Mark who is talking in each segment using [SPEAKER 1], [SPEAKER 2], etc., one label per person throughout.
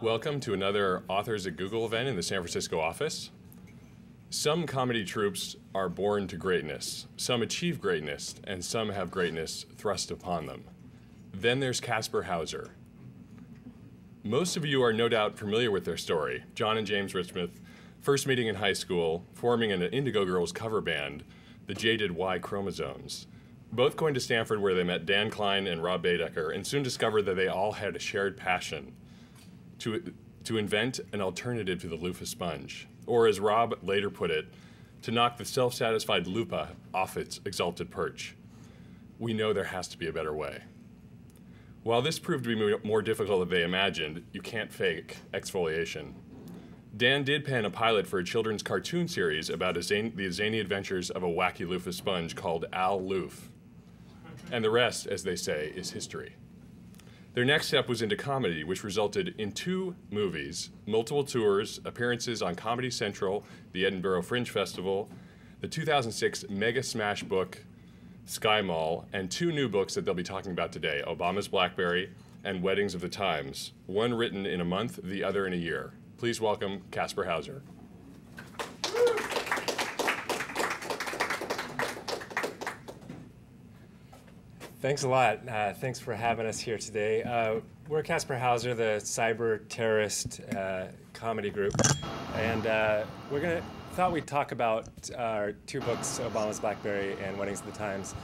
[SPEAKER 1] Welcome to another Authors at Google event in the San Francisco office. Some comedy troupes are born to greatness, some achieve greatness, and some have greatness thrust upon them. Then there's Kasper Hauser. Most of you are no doubt familiar with their story. John and James Richmond, first meeting in high school, forming an Indigo Girls cover band, the Jaded Y Chromosomes. Both going to Stanford where they met Dan Klein and Rob Baedeker and soon discovered that they all had a shared passion to, to invent an alternative to the loofah sponge, or as Rob later put it, to knock the self-satisfied lupa off its exalted perch. We know there has to be a better way. While this proved to be more difficult than they imagined, you can't fake exfoliation. Dan did pen a pilot for a children's cartoon series about zany, the zany adventures of a wacky loofah sponge called Al Loof. And the rest, as they say, is history. Their next step was into comedy, which resulted in two movies, multiple tours, appearances on Comedy Central, the Edinburgh Fringe Festival, the 2006 mega smash book, Sky Mall, and two new books that they'll be talking about today Obama's Blackberry and Weddings of the Times, one written in a month, the other in a year. Please welcome Kasper Hauser.
[SPEAKER 2] Thanks a lot. Uh, thanks for having us here today. Uh, we're Kasper Hauser, the cyber terrorist uh, comedy group, and uh, we're gonna thought we'd talk about our two books, Obama's BlackBerry and Weddings of the Times,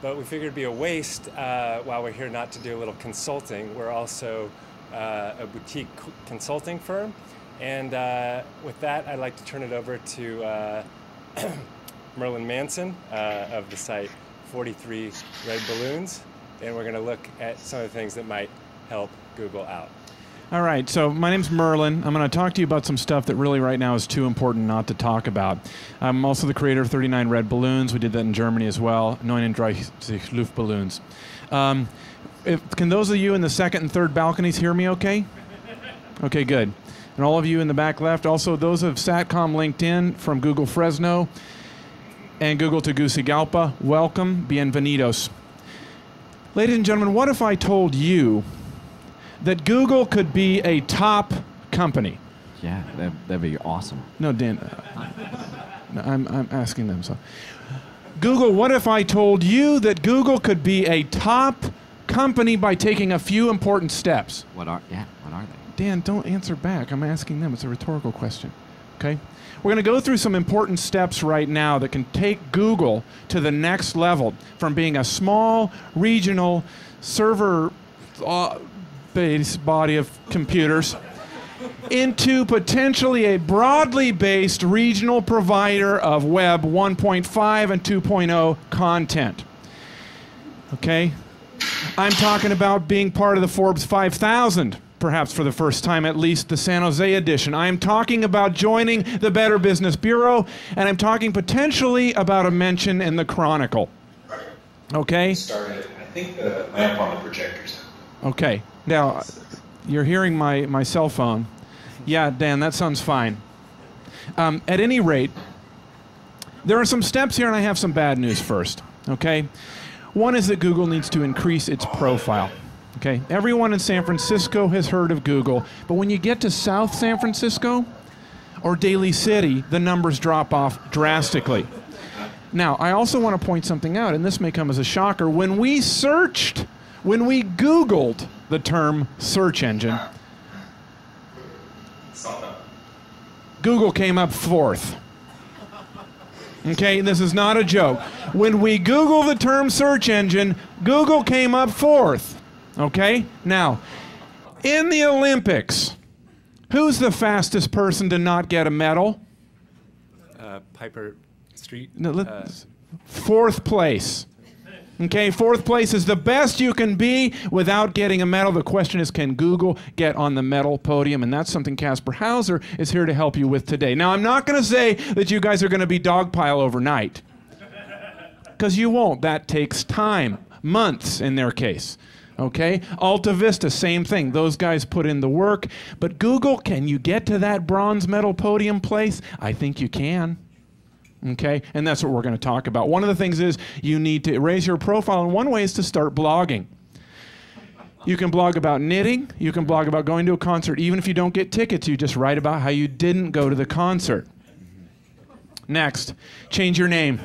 [SPEAKER 2] but we figured it'd be a waste uh, while we're here not to do a little consulting. We're also uh, a boutique consulting firm, and with that, I'd like to turn it over to Merlin Manson of the site 43 red balloons, and we're going to look at some of the things that might help Google out.
[SPEAKER 3] All right, so my name's Merlin. I'm going to talk to you about some stuff that really right now is too important not to talk about. I'm also the creator of 39 Red Balloons. We did that in Germany as well, 39 Luft Balloons. Um, if, can those of you in the second and third balconies hear me okay? Okay, good. And all of you in the back left, also those of SATCOM LinkedIn from Google Fresno, and Google Tegucigalpa. Welcome, bienvenidos. Ladies and gentlemen, what if I told you that Google could be a top company?
[SPEAKER 4] Yeah, that, that'd be awesome.
[SPEAKER 3] No, Dan, uh, I'm, I'm asking them so. Google, what if I told you that Google could be a top company by taking a few important steps?
[SPEAKER 4] What are, yeah, what are
[SPEAKER 3] they? Dan, don't answer back. I'm asking them. It's a rhetorical question. Okay? We're going to go through some important steps right now that can take Google to the next level from being a small regional server uh, based body of computers into potentially a broadly based regional provider of Web 1.5 and 2.0 content. Okay? I'm talking about being part of the Forbes 5000 perhaps for the first time, at least the San Jose edition. I am talking about joining the Better Business Bureau, and I'm talking potentially about a mention in the Chronicle. Okay?
[SPEAKER 5] Started. I think the lamp on the projector's
[SPEAKER 3] Okay. Now, you're hearing my, my cell phone. Yeah, Dan, that sounds fine. Um, at any rate, there are some steps here, and I have some bad news first. Okay? One is that Google needs to increase its profile. Okay, everyone in San Francisco has heard of Google, but when you get to South San Francisco or Daly City, the numbers drop off drastically. Now, I also want to point something out, and this may come as a shocker. When we searched, when we Googled the term search engine, Google came up fourth. Okay, this is not a joke. When we Google the term search engine, Google came up fourth. Okay? Now, in the Olympics, who's the fastest person to not get a medal?
[SPEAKER 2] Uh, Piper Street.
[SPEAKER 3] No, uh, fourth place. Okay, fourth place is the best you can be without getting a medal. The question is, can Google get on the medal podium? And that's something Kasper Hauser is here to help you with today. Now, I'm not going to say that you guys are going to be dogpile overnight, because you won't. That takes time, months in their case. Okay? Alta Vista, same thing. Those guys put in the work. But Google, can you get to that bronze medal podium place? I think you can. Okay? And that's what we're going to talk about. One of the things is you need to raise your profile, and one way is to start blogging. You can blog about knitting. You can blog about going to a concert. Even if you don't get tickets, you just write about how you didn't go to the concert. Next, change your name.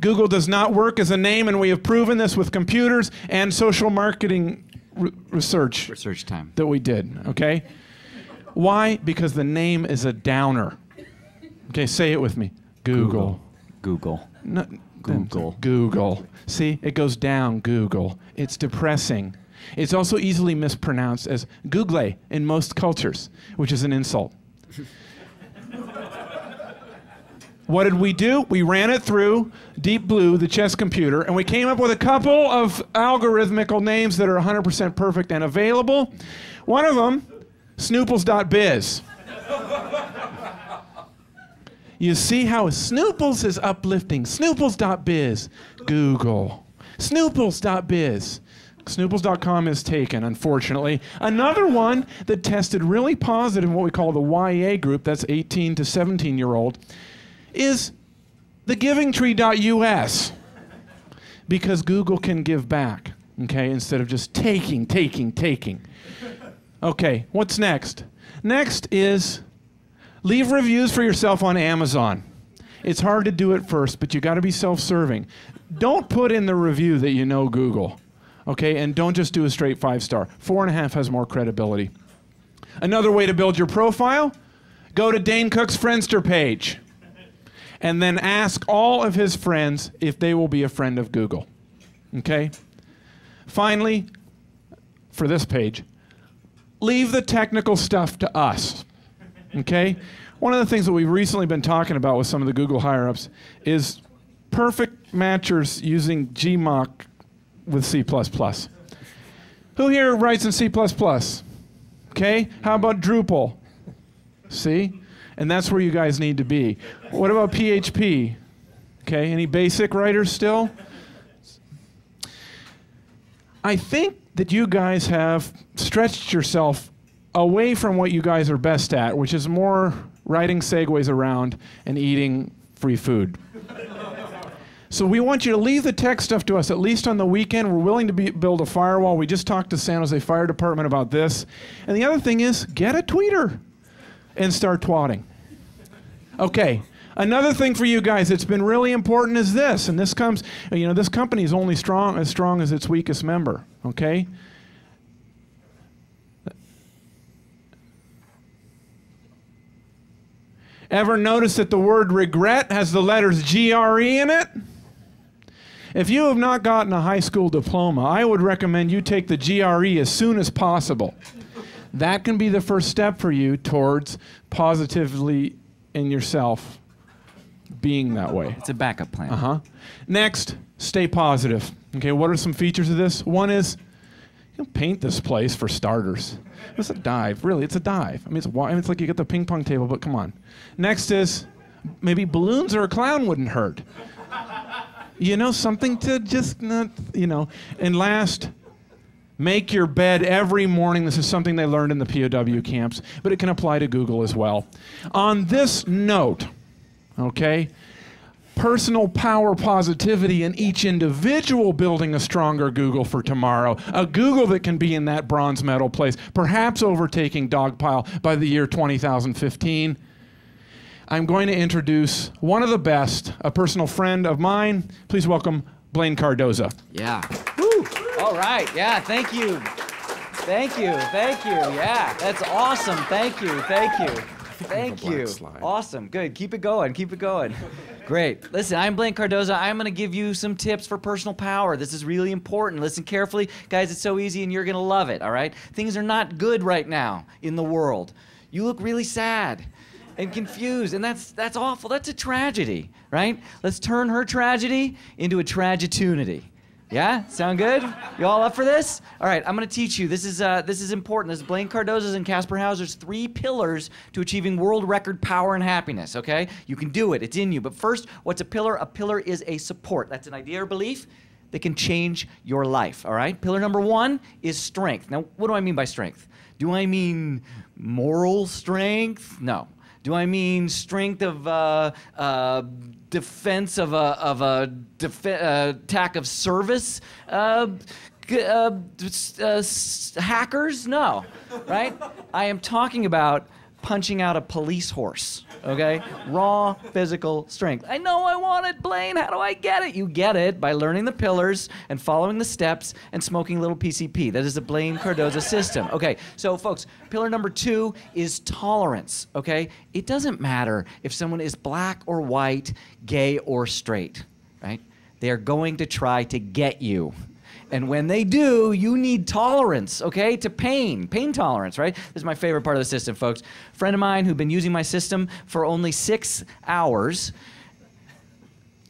[SPEAKER 3] Google does not work as a name, and we have proven this with computers and social marketing re- research
[SPEAKER 4] Research time.
[SPEAKER 3] that we did, okay? Why? Because the name is a downer. Okay, say it with me. Google.
[SPEAKER 4] Google.
[SPEAKER 3] No,
[SPEAKER 4] Google.
[SPEAKER 3] Google. See, it goes down, Google. It's depressing. It's also easily mispronounced as Google in most cultures, which is an insult. What did we do? We ran it through Deep Blue, the chess computer, and we came up with a couple of algorithmical names that are 100% perfect and available. One of them, Snooples.biz. You see how Snooples is uplifting. Snooples.biz. Google. Snooples.biz. Snooples.com is taken, unfortunately. Another one that tested really positive in what we call the YA group, that's 18 to 17 year old, is thegivingtree.us. Because Google can give back, okay, instead of just taking, taking, taking. Okay, what's next? Next is Leave reviews for yourself on Amazon. It's hard to do it first, but you got to be self serving. Don't put in the review that you know Google, okay? And don't just do a straight five star. Four and a half has more credibility. Another way to build your profile go to Dane Cook's Friendster page and then ask all of his friends if they will be a friend of Google, okay? Finally, for this page, leave the technical stuff to us. Okay? One of the things that we've recently been talking about with some of the Google higher ups is perfect matchers using Gmach with C. Who here writes in C? Okay? How about Drupal? See? And that's where you guys need to be. What about PHP? Okay, any basic writers still? I think that you guys have stretched yourself away from what you guys are best at, which is more riding segways around and eating free food. so we want you to leave the tech stuff to us at least on the weekend. We're willing to be, build a firewall. We just talked to San Jose Fire Department about this. And the other thing is get a tweeter and start twatting. Okay. Another thing for you guys that's been really important is this, and this comes, you know, this company is only strong as strong as its weakest member, okay? Ever notice that the word regret has the letters GRE in it? If you have not gotten a high school diploma, I would recommend you take the GRE as soon as possible. That can be the first step for you towards positively in yourself being that way.
[SPEAKER 4] It's a backup plan.
[SPEAKER 3] Uh huh. Next, stay positive. Okay, what are some features of this? One is you know, paint this place for starters. It's a dive, really. It's a dive. I mean, it's, I mean, it's like you get the ping pong table, but come on. Next is maybe balloons or a clown wouldn't hurt. You know, something to just not, you know. And last, make your bed every morning. This is something they learned in the POW camps, but it can apply to Google as well. On this note, okay, personal power positivity in each individual building a stronger Google for tomorrow. A Google that can be in that bronze medal place, perhaps overtaking Dogpile by the year 2015. I'm going to introduce one of the best, a personal friend of mine. Please welcome Blaine Cardoza.
[SPEAKER 6] Yeah. Woo. All right. Yeah. Thank you. Thank you. Thank you. Yeah. That's awesome. Thank you. Thank you. Thank you. Awesome. Good. Keep it going. Keep it going. Great. Listen, I'm Blaine Cardoza. I'm going to give you some tips for personal power. This is really important. Listen carefully. Guys, it's so easy and you're going to love it, all right? Things are not good right now in the world. You look really sad and confused, and that's that's awful. That's a tragedy, right? Let's turn her tragedy into a tragitunity. Yeah, sound good? You all up for this? All right, I'm going to teach you. This is uh, this is important. This is Blaine Cardoza's and Kasper Hauser's three pillars to achieving world record power and happiness. Okay, you can do it. It's in you. But first, what's a pillar? A pillar is a support. That's an idea or belief that can change your life. All right. Pillar number one is strength. Now, what do I mean by strength? Do I mean moral strength? No. Do I mean strength of uh, uh, defense of a, of a def- uh, attack of service? Uh, uh, hackers? No, right? I am talking about punching out a police horse, okay? Raw physical strength. I know I want it, Blaine. How do I get it? You get it by learning the pillars and following the steps and smoking little PCP. That is the Blaine Cardoza system. Okay, so folks, pillar number two is tolerance, okay? It doesn't matter if someone is black or white, gay or straight, right? They are going to try to get you. And when they do, you need tolerance, okay, to pain, pain tolerance, right? This is my favorite part of the system, folks. friend of mine who'd been using my system for only six hours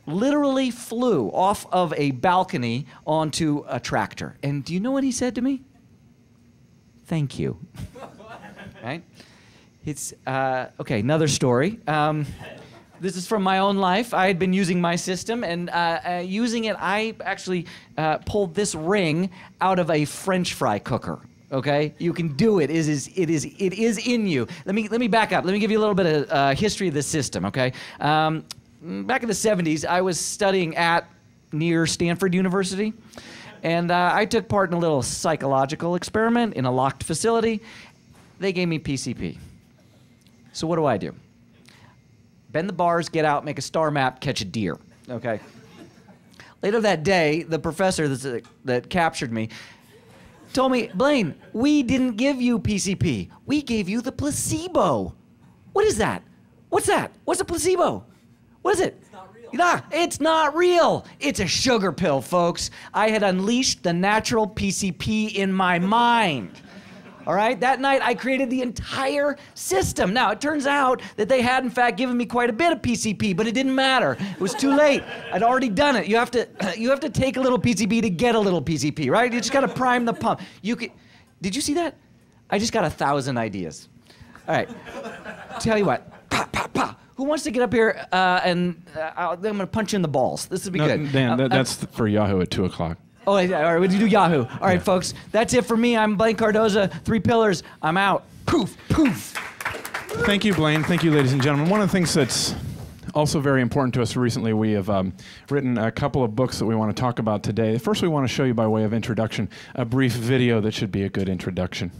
[SPEAKER 6] literally flew off of a balcony onto a tractor. And do you know what he said to me? Thank you. right? It's, uh, okay, another story. Um, this is from my own life. I had been using my system, and uh, uh, using it, I actually uh, pulled this ring out of a French fry cooker. Okay, you can do it. It is it is it is in you. Let me let me back up. Let me give you a little bit of uh, history of this system. Okay, um, back in the '70s, I was studying at near Stanford University, and uh, I took part in a little psychological experiment in a locked facility. They gave me PCP. So what do I do? Bend the bars, get out, make a star map, catch a deer. Okay. Later that day, the professor that's, that captured me told me, Blaine, we didn't give you PCP. We gave you the placebo. What is that? What's that? What's a placebo? What is it? It's not real. Nah, it's not real. It's a sugar pill, folks. I had unleashed the natural PCP in my mind. All right, that night I created the entire system. Now, it turns out that they had, in fact, given me quite a bit of PCP, but it didn't matter. It was too late. I'd already done it. You have to, you have to take a little PCP to get a little PCP, right? You just got to prime the pump. You could, did you see that? I just got a thousand ideas. All right, tell you what, pa, pa, pa. Who wants to get up here uh, and uh, I'm going to punch you in the balls? This would be
[SPEAKER 3] No,
[SPEAKER 6] good.
[SPEAKER 3] Dan,
[SPEAKER 6] Uh,
[SPEAKER 3] that,
[SPEAKER 6] uh,
[SPEAKER 3] that's th- for Yahoo at 2 o'clock.
[SPEAKER 6] Oh, yeah, all right, we do Yahoo. All right, folks, that's it for me. I'm Blaine Cardoza, Three Pillars. I'm out. Poof, poof.
[SPEAKER 3] Thank you, Blaine. Thank you, ladies and gentlemen. One of the things that's also very important to us recently, we have um, written a couple of books that we want to talk about today. First, we want to show you, by way of introduction, a brief video that should be a good introduction.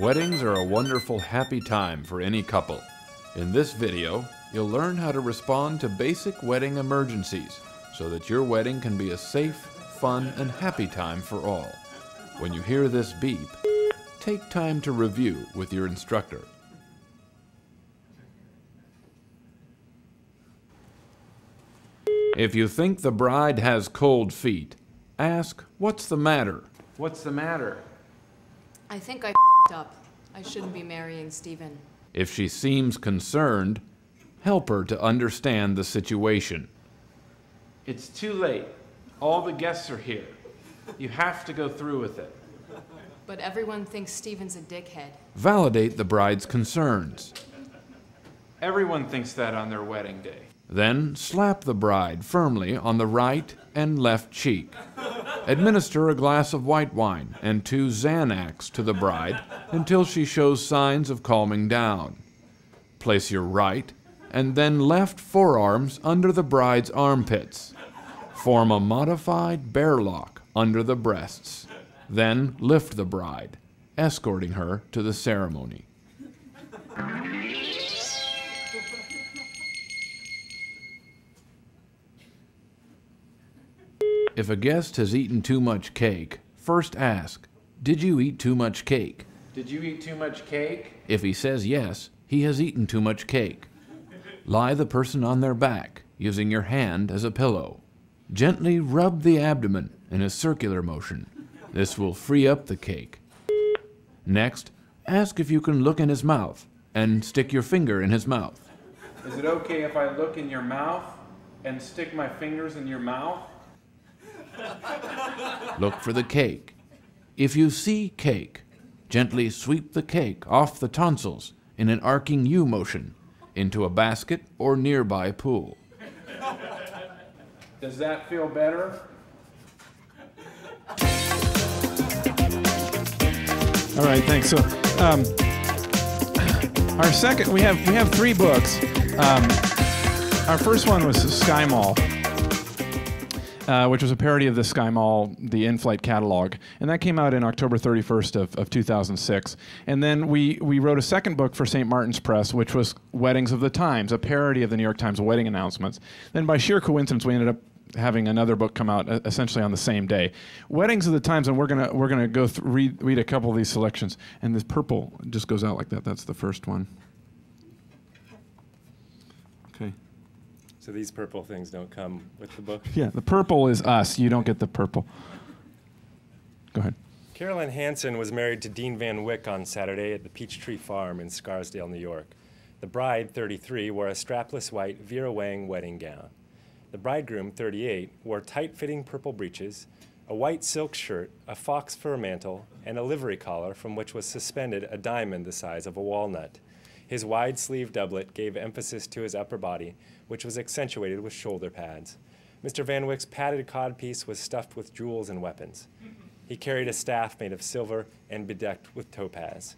[SPEAKER 7] Weddings are a wonderful, happy time for any couple. In this video, you'll learn how to respond to basic wedding emergencies so that your wedding can be a safe, fun, and happy time for all. When you hear this beep, take time to review with your instructor. If you think the bride has cold feet, ask, What's the matter?
[SPEAKER 3] What's the matter?
[SPEAKER 8] I think I up. I shouldn't be marrying Steven.
[SPEAKER 7] If she seems concerned, help her to understand the situation.
[SPEAKER 3] It's too late. All the guests are here. You have to go through with it.
[SPEAKER 8] But everyone thinks Steven's a dickhead.
[SPEAKER 7] Validate the bride's concerns.
[SPEAKER 3] Everyone thinks that on their wedding day.
[SPEAKER 7] Then slap the bride firmly on the right and left cheek. Administer a glass of white wine and two Xanax to the bride until she shows signs of calming down. Place your right and then left forearms under the bride's armpits. Form a modified bear lock under the breasts. Then lift the bride, escorting her to the ceremony. If a guest has eaten too much cake, first ask, Did you eat too much cake?
[SPEAKER 3] Did you eat too much cake?
[SPEAKER 7] If he says yes, he has eaten too much cake. Lie the person on their back, using your hand as a pillow. Gently rub the abdomen in a circular motion. This will free up the cake. Next, ask if you can look in his mouth and stick your finger in his mouth.
[SPEAKER 3] Is it okay if I look in your mouth and stick my fingers in your mouth?
[SPEAKER 7] Look for the cake. If you see cake, gently sweep the cake off the tonsils in an arcing U motion into a basket or nearby pool.
[SPEAKER 3] Does that feel better? All right, thanks. So, um, our second, we have we have three books. Um, Our first one was Sky Mall. Uh, which was a parody of the Sky Mall, the in-flight catalog, and that came out in October 31st of, of 2006. And then we we wrote a second book for St. Martin's Press, which was Weddings of the Times, a parody of the New York Times wedding announcements. Then by sheer coincidence, we ended up having another book come out uh, essentially on the same day. Weddings of the Times, and we're gonna we're gonna go read read a couple of these selections. And this purple just goes out like that. That's the first one.
[SPEAKER 2] So these purple things don't come with the book.
[SPEAKER 3] Yeah, the purple is us. You don't get the purple. Go ahead.
[SPEAKER 2] Carolyn Hanson was married to Dean Van Wyck on Saturday at the Peachtree Farm in Scarsdale, New York. The bride, 33, wore a strapless white Vera Wang wedding gown. The bridegroom, 38, wore tight fitting purple breeches, a white silk shirt, a fox fur mantle, and a livery collar from which was suspended a diamond the size of a walnut. His wide sleeved doublet gave emphasis to his upper body, which was accentuated with shoulder pads. Mr. Van Wyck's padded codpiece was stuffed with jewels and weapons. He carried a staff made of silver and bedecked with topaz.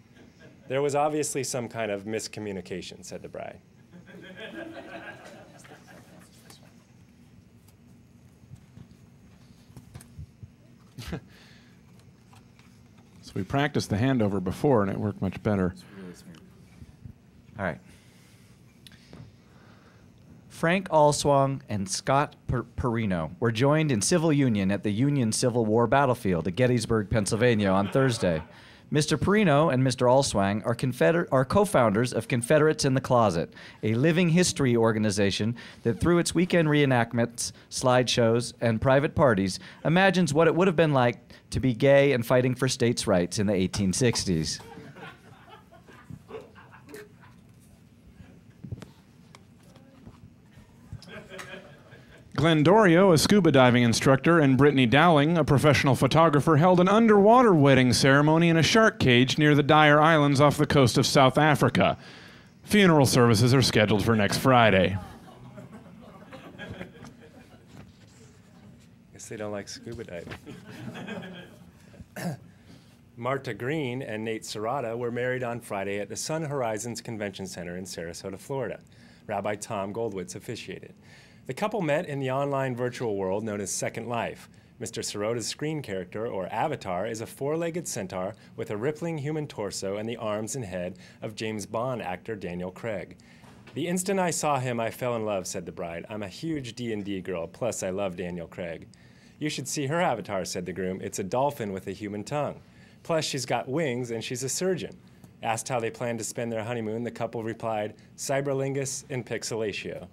[SPEAKER 2] There was obviously some kind of miscommunication, said the bride.
[SPEAKER 3] So we practiced the handover before, and it worked much better.
[SPEAKER 6] All right. Frank Alswang and Scott per- Perino were joined in civil union at the Union Civil War battlefield at Gettysburg, Pennsylvania on Thursday. Mr. Perino and Mr. Alswang are, confeder- are co founders of Confederates in the Closet, a living history organization that, through its weekend reenactments, slideshows, and private parties, imagines what it would have been like to be gay and fighting for states' rights in the 1860s.
[SPEAKER 3] Glenn Dorio, a scuba diving instructor, and Brittany Dowling, a professional photographer, held an underwater wedding ceremony in a shark cage near the Dyer Islands off the coast of South Africa. Funeral services are scheduled for next Friday.
[SPEAKER 2] Guess they don't like scuba diving. Marta Green and Nate Serrata were married on Friday at the Sun Horizons Convention Center in Sarasota, Florida. Rabbi Tom Goldwitz officiated. The couple met in the online virtual world known as Second Life. Mr. Serrata's screen character, or avatar, is a four legged centaur with a rippling human torso and the arms and head of James Bond actor Daniel Craig. The instant I saw him, I fell in love, said the bride. I'm a huge D&D girl, plus I love Daniel Craig. You should see her avatar, said the groom. It's a dolphin with a human tongue. Plus, she's got wings and she's a surgeon. Asked how they planned to spend their honeymoon, the couple replied, Cyberlingus and Pixelatio.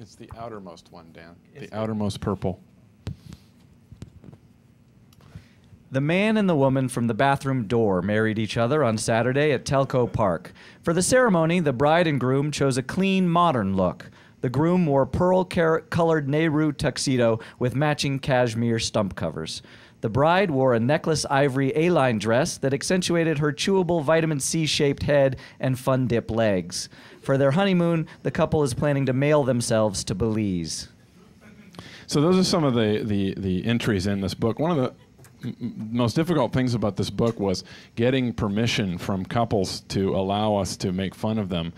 [SPEAKER 3] It's the outermost one, Dan. The outermost purple.
[SPEAKER 6] The man and the woman from the bathroom door married each other on Saturday at Telco Park. For the ceremony, the bride and groom chose a clean, modern look. The groom wore pearl colored Nehru tuxedo with matching cashmere stump covers. The bride wore a necklace ivory A line dress that accentuated her chewable vitamin C shaped head and fun dip legs. For their honeymoon, the couple is planning to mail themselves to Belize.
[SPEAKER 3] So those are some of the, the, the entries in this book. One of the most difficult things about this book was getting permission from couples to allow us to make fun of them.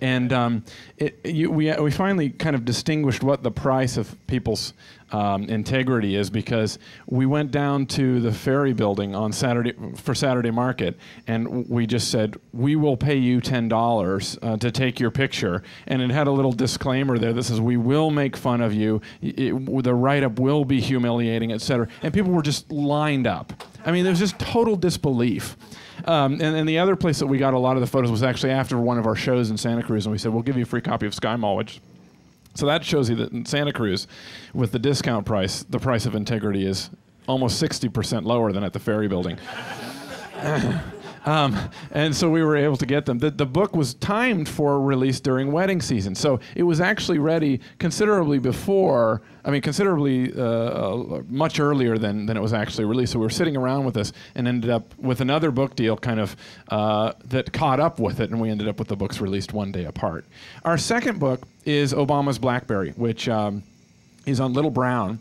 [SPEAKER 3] And um, it, you, we, we finally kind of distinguished what the price of people's um, integrity is because we went down to the ferry building on Saturday for Saturday market and we just said we will pay you ten dollars uh, to take your picture. And it had a little disclaimer there that says we will make fun of you. It, the write-up will be humiliating etc and people were just lined up. I mean there was just total disbelief. Um, and, and the other place that we got a lot of the photos was actually after one of our shows in Santa Cruz and we said we'll give you a free copy of Sky Mall which so that shows you that in Santa Cruz, with the discount price, the price of integrity is almost 60% lower than at the ferry building. Um, and so we were able to get them. The, the book was timed for release during wedding season. So it was actually ready considerably before, I mean, considerably uh, uh, much earlier than, than it was actually released. So we were sitting around with this and ended up with another book deal kind of uh, that caught up with it. And we ended up with the books released one day apart. Our second book is Obama's Blackberry, which um, is on Little Brown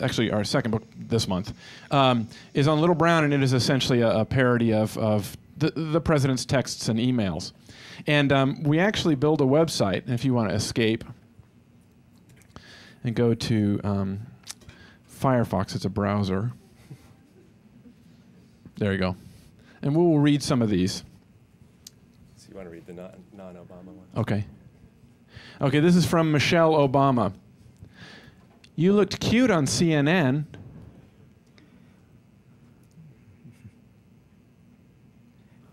[SPEAKER 3] actually our second book this month, um, is on Little Brown, and it is essentially a, a parody of, of the, the president's texts and emails. And um, we actually build a website, if you want to escape and go to um, Firefox, it's a browser. There you go. And we will read some of these.
[SPEAKER 2] So you want to read the non, non-Obama one?
[SPEAKER 3] Okay. Okay, this is from Michelle Obama. You looked cute on CNN.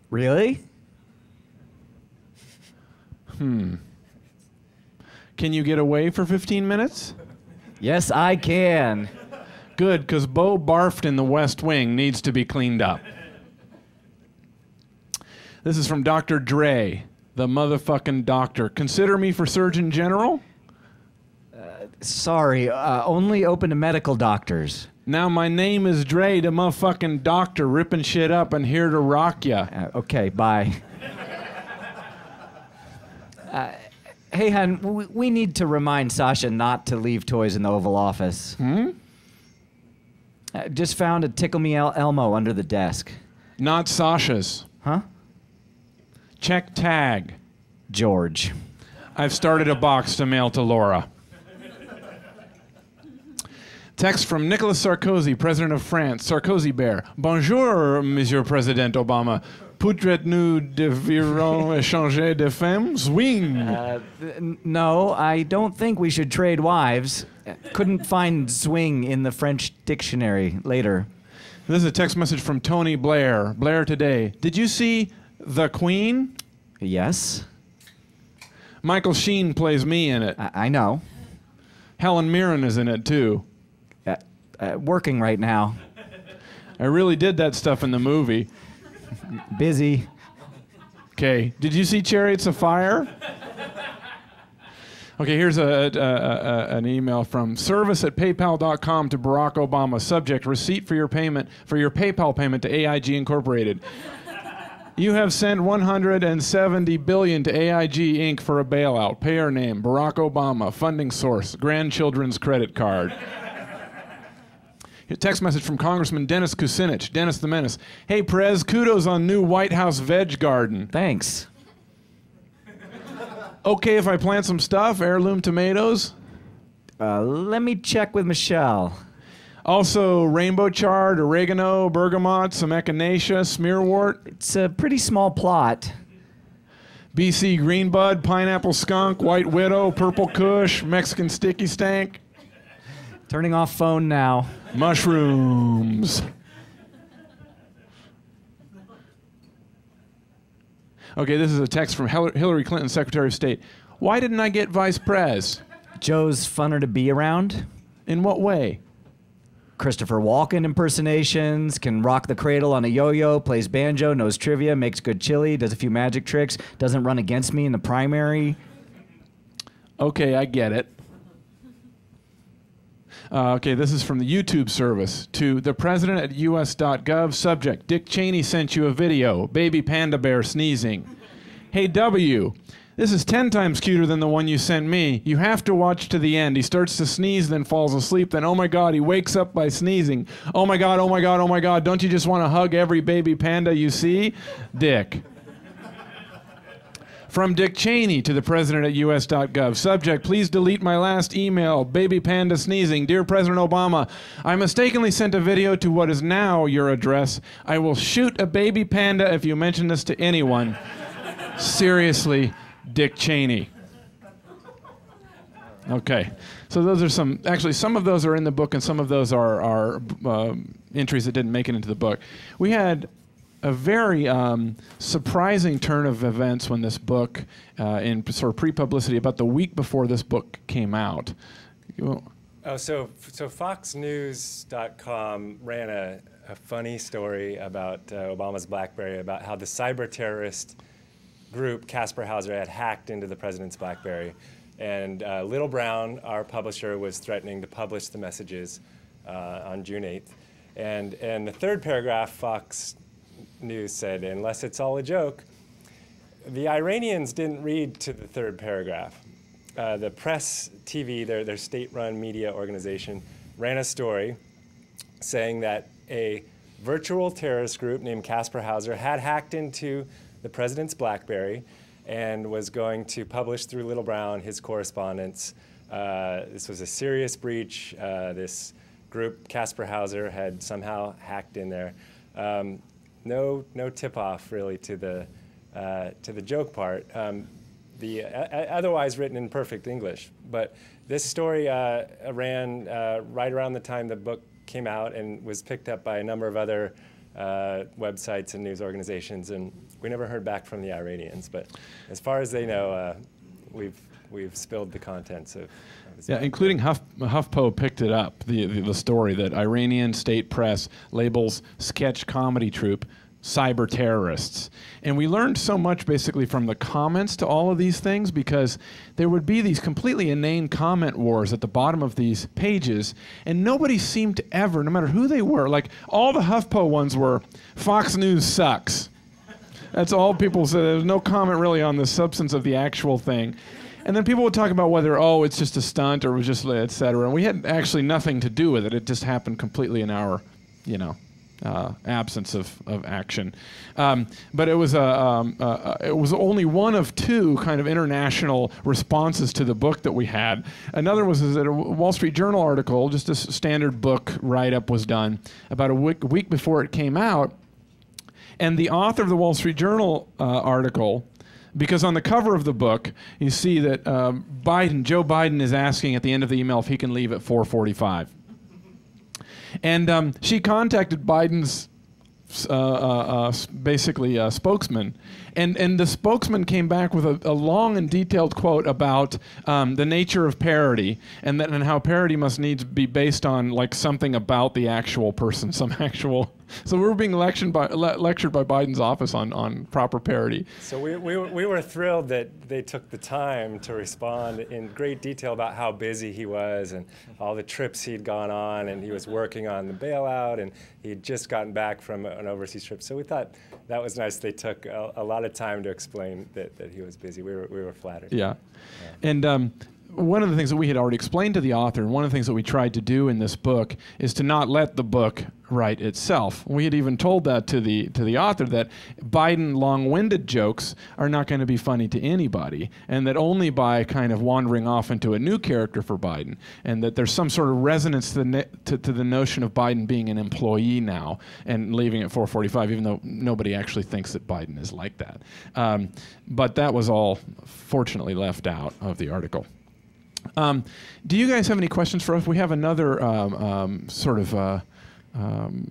[SPEAKER 6] Really?
[SPEAKER 3] Hmm. Can you get away for 15 minutes?
[SPEAKER 6] Yes, I can.
[SPEAKER 3] Good, because Bo barfed in the West Wing needs to be cleaned up. This is from Dr. Dre, the motherfucking doctor. Consider me for Surgeon General?
[SPEAKER 6] Sorry, uh, only open to medical doctors.
[SPEAKER 3] Now my name is Dre, the motherfucking doctor, ripping shit up and here to rock ya.
[SPEAKER 6] Uh, okay, bye. uh, hey, hon, we, we need to remind Sasha not to leave toys in the Oval Office.
[SPEAKER 3] Hmm?
[SPEAKER 6] Uh, just found a Tickle Me El- Elmo under the desk.
[SPEAKER 3] Not Sasha's.
[SPEAKER 6] Huh?
[SPEAKER 3] Check tag.
[SPEAKER 6] George.
[SPEAKER 3] I've started a box to mail to Laura. Text from Nicolas Sarkozy, President of France. Sarkozy Bear. Bonjour, Monsieur President Obama. Poudrez-nous devirons échanger de femmes? Swing.
[SPEAKER 6] Uh, no, I don't think we should trade wives. Couldn't find swing in the French dictionary later.
[SPEAKER 3] This is a text message from Tony Blair. Blair today. Did you see The Queen?
[SPEAKER 6] Yes,
[SPEAKER 3] Michael Sheen plays me in it.
[SPEAKER 6] I, I know.
[SPEAKER 3] Helen Mirren is in it too.
[SPEAKER 6] Uh, working right now.
[SPEAKER 3] I really did that stuff in the movie.
[SPEAKER 6] Busy.
[SPEAKER 3] Okay. Did you see Chariots of Fire? Okay, here's a, a, a, a- an email from service at paypal.com to Barack Obama. Subject receipt for your payment, for your PayPal payment to AIG Incorporated. You have sent 170 billion to AIG Inc. for a bailout. Payer name Barack Obama. Funding source grandchildren's credit card. A text message from Congressman Dennis Kucinich. Dennis the Menace. Hey, Prez, kudos on new White House veg garden.
[SPEAKER 6] Thanks.
[SPEAKER 3] Okay if I plant some stuff, heirloom tomatoes.
[SPEAKER 6] Uh, let me check with Michelle.
[SPEAKER 3] Also, rainbow chard, oregano, bergamot, some echinacea, smearwort,
[SPEAKER 6] It's a pretty small plot.
[SPEAKER 3] BC greenbud, pineapple skunk, white widow, purple kush, Mexican sticky stank,
[SPEAKER 6] Turning off phone now.
[SPEAKER 3] mushrooms. Okay, this is a text from Hillary Clinton, Secretary of State. Why didn't I get vice pres?
[SPEAKER 6] Joe's funner to be around.
[SPEAKER 3] In what way?
[SPEAKER 6] Christopher Walken impersonations, can rock the cradle on a yo-yo, plays banjo, knows trivia, makes good chili, does a few magic tricks, doesn't run against me in the primary.
[SPEAKER 3] Okay, I get it. Uh, okay, this is from the YouTube service to the president at us.gov. Subject Dick Cheney sent you a video. Baby panda bear sneezing. Hey, W. This is 10 times cuter than the one you sent me. You have to watch to the end. He starts to sneeze, then falls asleep. Then, oh my God, he wakes up by sneezing. Oh my God, oh my God, oh my God. Don't you just want to hug every baby panda you see? Dick. From Dick Cheney to the president at us.gov. Subject, please delete my last email. Baby panda sneezing. Dear President Obama, I mistakenly sent a video to what is now your address. I will shoot a baby panda if you mention this to anyone. Seriously, Dick Cheney. Okay, so those are some. Actually, some of those are in the book, and some of those are are um, entries that didn't make it into the book. We had a very um, surprising turn of events when this book, uh, in sort of pre-publicity, about the week before this book came out.
[SPEAKER 2] Oh, so so FoxNews.com ran a, a funny story about uh, Obama's BlackBerry about how the cyber terrorist group Kasper Hauser had hacked into the president's BlackBerry, and uh, Little Brown, our publisher, was threatening to publish the messages uh, on June 8th, and and the third paragraph, Fox News said, unless it's all a joke, the Iranians didn't read to the third paragraph. Uh, the Press TV, their, their state run media organization, ran a story saying that a virtual terrorist group named Kasper Hauser had hacked into the president's BlackBerry and was going to publish through Little Brown his correspondence. Uh, this was a serious breach. Uh, this group, Kasper Hauser, had somehow hacked in there. Um, no, no tip-off really to the uh, to the joke part. Um, the otherwise written in perfect English, but this story uh, ran uh, right around the time the book came out and was picked up by a number of other uh, websites and news organizations, and we never heard back from the Iranians. But as far as they know, uh, we've we've spilled the contents of.
[SPEAKER 3] Yeah, including Huff, HuffPo picked it up, the, the, the story that Iranian state press labels sketch comedy troupe cyber terrorists. And we learned so much basically from the comments to all of these things because there would be these completely inane comment wars at the bottom of these pages, and nobody seemed to ever, no matter who they were, like all the HuffPo ones were Fox News sucks. That's all people said. There was no comment really on the substance of the actual thing. And then people would talk about whether, oh, it's just a stunt or it was just, et cetera. And we had actually nothing to do with it. It just happened completely in our, you know, uh, absence of, of action. Um, but it was, a, um, uh, it was only one of two kind of international responses to the book that we had. Another was that a Wall Street Journal article, just a standard book write up, was done about a week, week before it came out. And the author of the Wall Street Journal uh, article, because on the cover of the book you see that um, Biden, Joe Biden, is asking at the end of the email if he can leave at 4:45. And um, she contacted Biden's uh, uh, uh, basically uh, spokesman, and and the spokesman came back with a, a long and detailed quote about um, the nature of parody and that and how parody must needs be based on like something about the actual person, some actual so we were being lectured by, le- lectured by Biden's office on, on proper parity.
[SPEAKER 2] So we, we, we were thrilled that they took the time to respond in great detail about how busy he was and all the trips he'd gone on, and he was working on the bailout, and he'd just gotten back from an overseas trip. So we thought that was nice. They took a, a lot of time to explain that, that he was busy. We were, we were flattered.
[SPEAKER 3] Yeah. yeah. And um, one of the things that we had already explained to the author, and one of the things that we tried to do in this book, is to not let the book write itself. We had even told that to the to the author that Biden long-winded jokes are not going to be funny to anybody, and that only by kind of wandering off into a new character for Biden, and that there's some sort of resonance to the to, to the notion of Biden being an employee now and leaving at 4:45, even though nobody actually thinks that Biden is like that. Um, but that was all fortunately left out of the article. Um, do you guys have any questions for us? We have another um, um, sort of uh, um,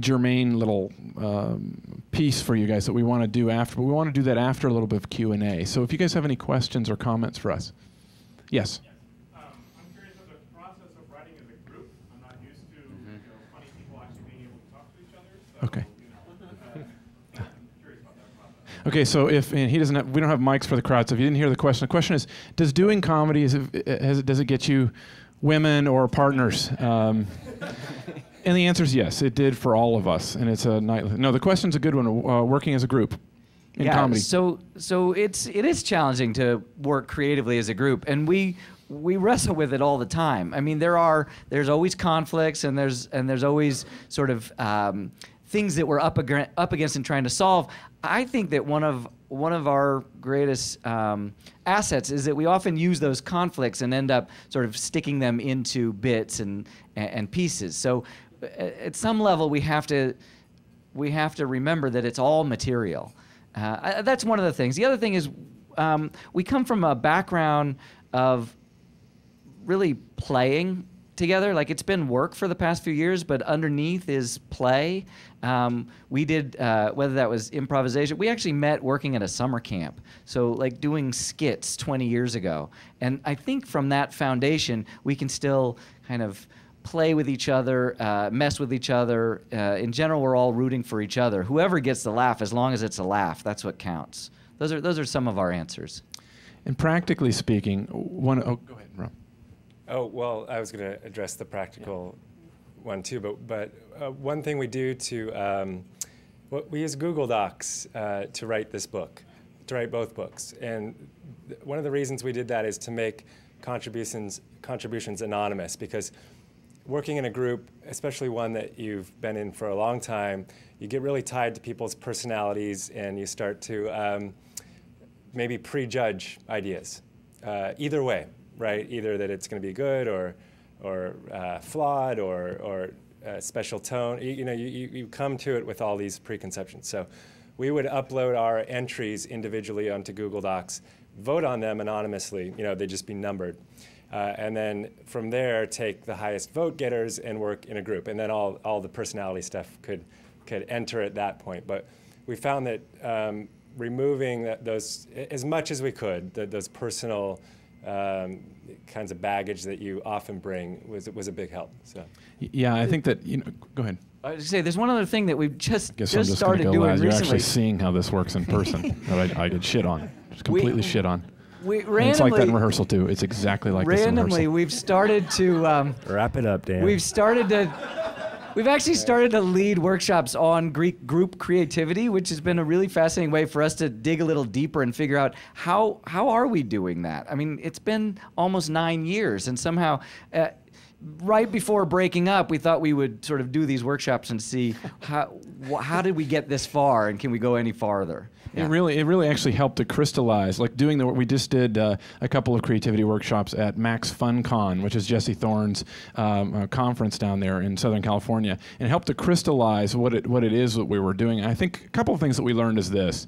[SPEAKER 3] germane little um, piece for you guys that we want to do after, but we want to do that after a little bit of Q and A. So if you guys have any questions or comments for us, yes. Okay. Okay, so if he doesn't, have, we don't have mics for the crowd. So if you didn't hear the question, the question is: Does doing comedy is it, has, does it get you women or partners? Um, and the answer is yes. It did for all of us, and it's a nightly. No, the question's a good one. Uh, working as a group in
[SPEAKER 6] yeah,
[SPEAKER 3] comedy.
[SPEAKER 6] So so it's it is challenging to work creatively as a group, and we we wrestle with it all the time. I mean, there are there's always conflicts, and there's and there's always sort of um, things that we're up, up against and trying to solve. I think that one of one of our greatest um, assets is that we often use those conflicts and end up sort of sticking them into bits and and pieces. So at some level, we have to we have to remember that it's all material. Uh, that's one of the things. The other thing is um, we come from a background of really playing together. Like it's been work for the past few years, but underneath is play. Um, we did uh, whether that was improvisation. We actually met working at a summer camp, so like doing skits 20 years ago. And I think from that foundation, we can still kind of play with each other, uh, mess with each other. Uh, in general, we're all rooting for each other. Whoever gets the laugh, as long as it's a laugh, that's what counts. Those are those are some of our answers.
[SPEAKER 3] And practically speaking, one. Oh, go ahead.
[SPEAKER 2] Oh, well, I was going to address the practical one too, but, but uh, one thing we do to, um, we use Google Docs uh, to write this book, to write both books. And one of the reasons we did that is to make contributions, contributions anonymous because working in a group, especially one that you've been in for a long time, you get really tied to people's personalities and you start to um, maybe prejudge ideas. Uh, either way, right? Either that it's going to be good or, or uh, flawed or, or uh, special tone. You, you know, you, you come to it with all these preconceptions. So we would upload our entries individually onto Google Docs, vote on them anonymously. You know, they'd just be numbered. Uh, and then from there, take the highest vote getters and work in a group. And then all, all the personality stuff could, could enter at that point. But we found that um, removing that, those, as much as we could, those personal um, kinds of baggage that you often bring was, was a big help. So.
[SPEAKER 3] Yeah, I think that, you know, go ahead.
[SPEAKER 6] I was say, there's one other thing that we've just
[SPEAKER 3] Guess
[SPEAKER 6] just
[SPEAKER 3] I'm just
[SPEAKER 6] started
[SPEAKER 3] go
[SPEAKER 6] doing
[SPEAKER 3] last. You're actually seeing how this works in person. that I, I get shit on. Just completely shit on.
[SPEAKER 6] we
[SPEAKER 3] And it's like that in rehearsal too. It's exactly like this in
[SPEAKER 6] randomly,
[SPEAKER 3] rehearsal.
[SPEAKER 6] we've started to um,
[SPEAKER 2] Wrap it up, Dan.
[SPEAKER 6] we've started to we've actually started to lead workshops on Greek group creativity, which has been a really fascinating way for us to dig a little deeper and figure out how how are we doing that. I mean, it's been almost nine years, and somehow. Uh, Right before breaking up, we thought we would sort of do these workshops and see how how did we get this far and can we go any farther?
[SPEAKER 3] It really, it really actually helped to crystallize. Like doing the, we just did uh, a couple of creativity workshops at Max Fun Con, which is Jesse Thorn's um, uh, conference down there in Southern California, and it helped to crystallize what it what it is that we were doing. And I think a couple of things that we learned is this.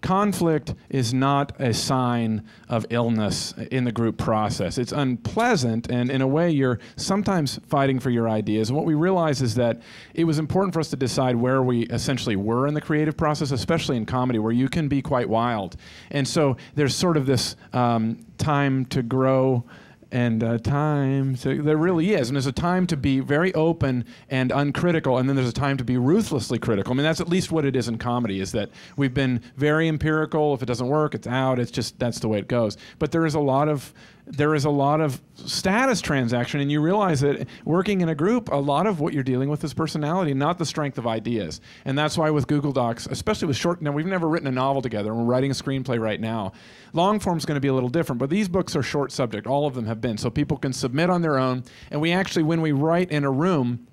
[SPEAKER 3] Conflict is not a sign of illness in the group process. It's unpleasant, and in a way, you're sometimes fighting for your ideas. And what we realized is that it was important for us to decide where we essentially were in the creative process, especially in comedy, where you can be quite wild. And so there's sort of this um, time to grow and uh, time to, there really is and there's a time to be very open and uncritical and then there's a time to be ruthlessly critical. I mean that's at least what it is in comedy is that we've been very empirical. If it doesn't work it's out. It's just that's the way it goes. But there is a lot of there is a lot of status transaction and you realize that working in a group a lot of what you're dealing with is personality not the strength of ideas. And that's why with google docs especially with short now we've never written a novel together. And we're writing a screenplay right now. Long form is going to be a little different but these books are short subject. All of them have been. So people can submit on their own and we actually when we write in a room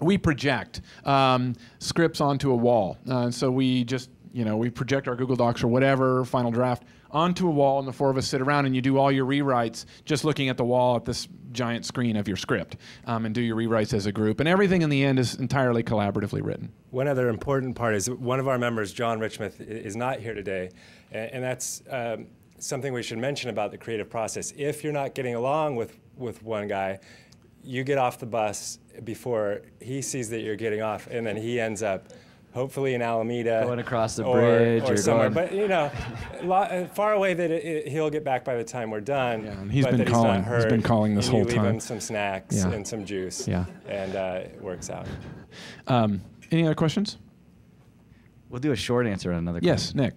[SPEAKER 3] we project um, scripts onto a wall. Uh, so we just, you know, we project our Google Docs or whatever final draft onto a wall, and the four of us sit around and you do all your rewrites just looking at the wall at this giant screen of your script um, and do your rewrites as a group. And everything in the end is entirely collaboratively written.
[SPEAKER 2] One other important part is one of our members, John Reichmuth, i- is not here today, and that's um, something we should mention about the creative process. If you're not getting along with, with one guy, you get off the bus before he sees that you're getting off, and then he ends up hopefully in Alameda.
[SPEAKER 6] Going across the bridge
[SPEAKER 2] or
[SPEAKER 6] or
[SPEAKER 2] somewhere.
[SPEAKER 6] going-
[SPEAKER 2] But, you know, lo- uh, far away that it, it, he'll get back by the time we're done.
[SPEAKER 3] Yeah, and he's
[SPEAKER 2] but
[SPEAKER 3] been
[SPEAKER 2] that
[SPEAKER 3] calling-
[SPEAKER 2] He's,
[SPEAKER 3] he's
[SPEAKER 2] not
[SPEAKER 3] been calling this
[SPEAKER 2] and you
[SPEAKER 3] whole
[SPEAKER 2] leave
[SPEAKER 3] time.
[SPEAKER 2] him some snacks
[SPEAKER 3] Yeah.
[SPEAKER 2] and some juice.
[SPEAKER 3] Yeah.
[SPEAKER 2] And uh, it works out.
[SPEAKER 3] Um, any other questions?
[SPEAKER 6] We'll do a short answer on another
[SPEAKER 3] Yes, Nick.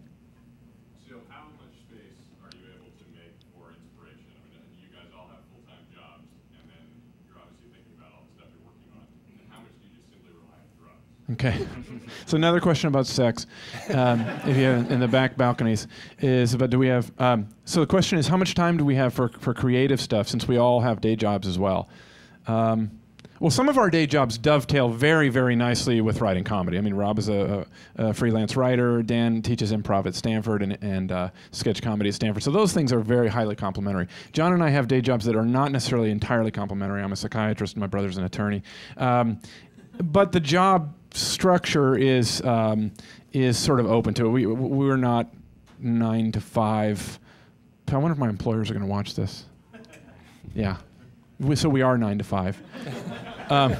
[SPEAKER 1] So how much space are you able to make for inspiration? I mean, you guys all have full-time jobs, and then you're obviously thinking about all the stuff you're working on. And how much do you just simply rely on drugs?
[SPEAKER 3] Okay. so another question about sex, um, if you have in the back balconies, is about do we have? Um, so the question is, how much time do we have for for creative stuff? Since we all have day jobs as well. Um, well, some of our day jobs dovetail very, very nicely with writing comedy. I mean, Rob is a, a, a freelance writer. Dan teaches improv at Stanford and, and uh, sketch comedy at Stanford. So those things are very highly complementary. John and I have day jobs that are not necessarily entirely complementary. I'm a psychiatrist, and my brother's an attorney. Um, but the job structure is um, is sort of open to it. We we're not nine to five. I wonder if my employers are going to watch this. Yeah, we, so we are nine to five. Um,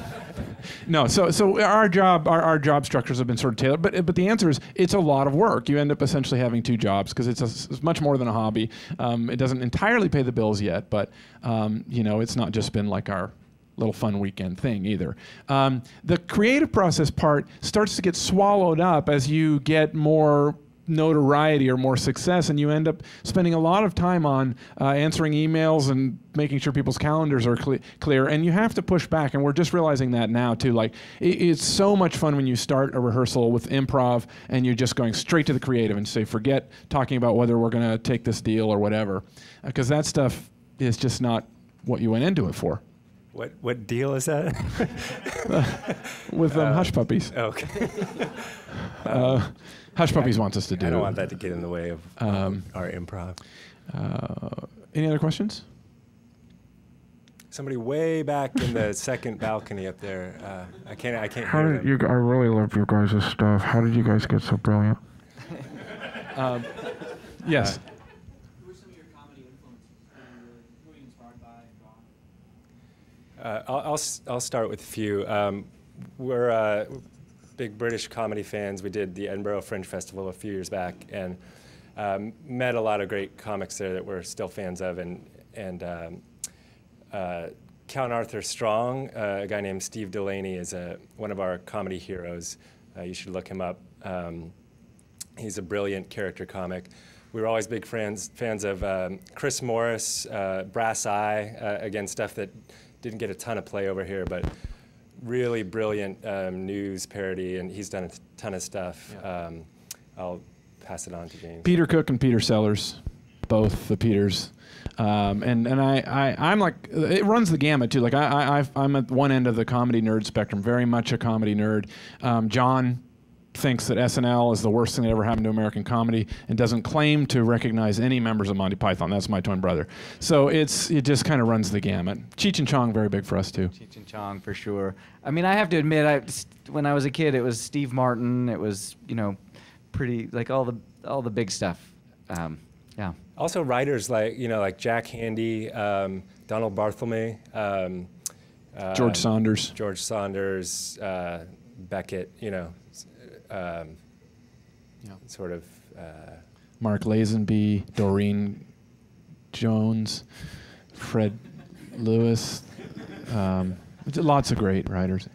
[SPEAKER 3] no, so so our job our, our job structures have been sort of tailored, but but the answer is it's a lot of work. You end up essentially having two jobs because it's, it's much more than a hobby. Um, it doesn't entirely pay the bills yet, but um, you know it's not just been like our little fun weekend thing either. Um, the creative process part starts to get swallowed up as you get more notoriety or more success, and you end up spending a lot of time on uh, answering emails and making sure people's calendars are cle- clear. And you have to push back, and we're just realizing that now too. Like it, it's so much fun when you start a rehearsal with improv and you're just going straight to the creative and say, forget talking about whether we're going to take this deal or whatever, because that stuff is just not what you went into it for.
[SPEAKER 2] What what deal is that?
[SPEAKER 3] with um, Hush Puppies.
[SPEAKER 2] okay.
[SPEAKER 3] Uh, Hush Puppies wants us to do.
[SPEAKER 2] I don't want that to get in the way of
[SPEAKER 3] Um,
[SPEAKER 2] our improv.
[SPEAKER 3] Uh, any other questions?
[SPEAKER 2] Somebody way back in the second balcony up there. Uh, I can't. I can't
[SPEAKER 3] How
[SPEAKER 2] hear
[SPEAKER 3] did
[SPEAKER 2] them.
[SPEAKER 3] you? I really love your guys' stuff. How did you guys get so brilliant? um, yes.
[SPEAKER 9] Who were some of your comedy influences? Who were, who were you inspired by and drawn?
[SPEAKER 2] Uh, I'll, I'll, I'll start with a few. Um, we're uh, big British comedy fans. We did the Edinburgh Fringe Festival a few years back and um, met a lot of great comics there that we're still fans of. And, and um, uh, Count Arthur Strong, uh, a guy named Steve Delaney, is a, one of our comedy heroes. Uh, you should look him up. Um, he's a brilliant character comic. We were always big fans fans of um, Chris Morris, uh, Brass Eye, uh, again stuff that didn't get a ton of play over here, but really brilliant um, news parody, and he's done a ton of stuff. Um, I'll pass it on to James.
[SPEAKER 3] Peter Cook and Peter Sellers, both the Peters. Um, and and I, I I'm like it runs the gamut too. Like I, I, I'm at one end of the comedy nerd spectrum, very much a comedy nerd. Um, John thinks that SNL is the worst thing that ever happened to American comedy and doesn't claim to recognize any members of Monty Python. That's my twin brother. So it's it just kind of runs the gamut. Cheech and Chong very big for us too.
[SPEAKER 6] Cheech and Chong for sure. I mean, I have to admit, I, when I was a kid, it was Steve Martin. It was you know, pretty like all the all the big stuff. Um, yeah.
[SPEAKER 2] Also, writers like you know, like Jack Handey, um, Donald Barthelme, um, uh,
[SPEAKER 3] George Saunders.
[SPEAKER 2] George Saunders, uh, Beckett. You know, s- um, sort of. Uh,
[SPEAKER 3] Mark Lazenby, Doreen Jones, Fred Lewis. Um, lots of great writers.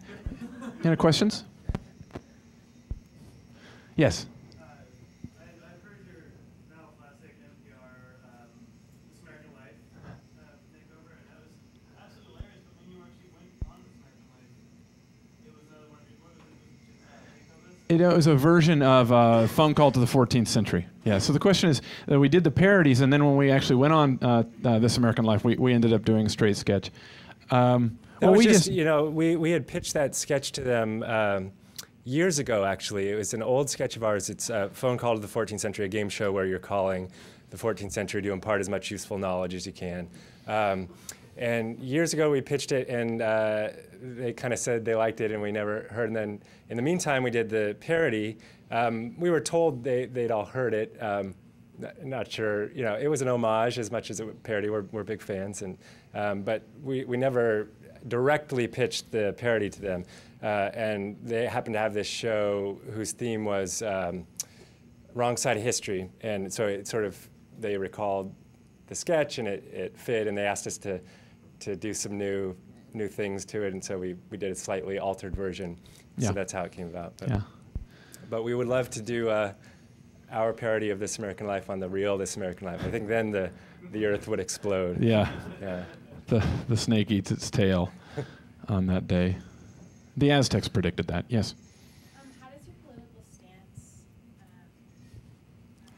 [SPEAKER 3] Any questions? Yes.
[SPEAKER 10] I've heard your now classic NPR um, This American Life uh, takeover, and that was absolutely hilarious. But when you actually went on This American Life, it was another one. What was it? Was it just uh, takeovers?
[SPEAKER 3] It was a version of a phone call to the 14th century. Yeah. So the question is, uh, we did the parodies, and then when we actually went on uh, uh, This American Life, we, we ended up doing a straight sketch. Um, well, we
[SPEAKER 2] just,
[SPEAKER 3] just
[SPEAKER 2] you know, we, we had pitched that sketch to them um, years ago, actually. It was an old sketch of ours. It's a phone call to the 14th century, a game show where you're calling the 14th century to impart as much useful knowledge as you can. Um, and years ago, we pitched it, and uh, they kind of said they liked it, and we never heard. And then in the meantime, we did the parody. Um, we were told they, they'd all heard it. Um, not, not sure, you know, it was an homage as much as a parody. We're, we're big fans, and um, but we, we never directly pitched the parody to them. Uh, and they happened to have this show whose theme was um, wrong side of history, and so it sort of they recalled the sketch and it, it fit, and they asked us to to do some new new things to it, and so we, we did a slightly altered version.
[SPEAKER 3] Yeah.
[SPEAKER 2] So that's how it came about. But,
[SPEAKER 3] Yeah.
[SPEAKER 2] but we would love to do uh, our parody of This American Life on the real This American Life. I think then the the earth would explode.
[SPEAKER 3] Yeah.
[SPEAKER 2] Yeah.
[SPEAKER 3] The the snake eats its tail on that day. The Aztecs predicted that. Yes.
[SPEAKER 11] Um, how does your political stance, um,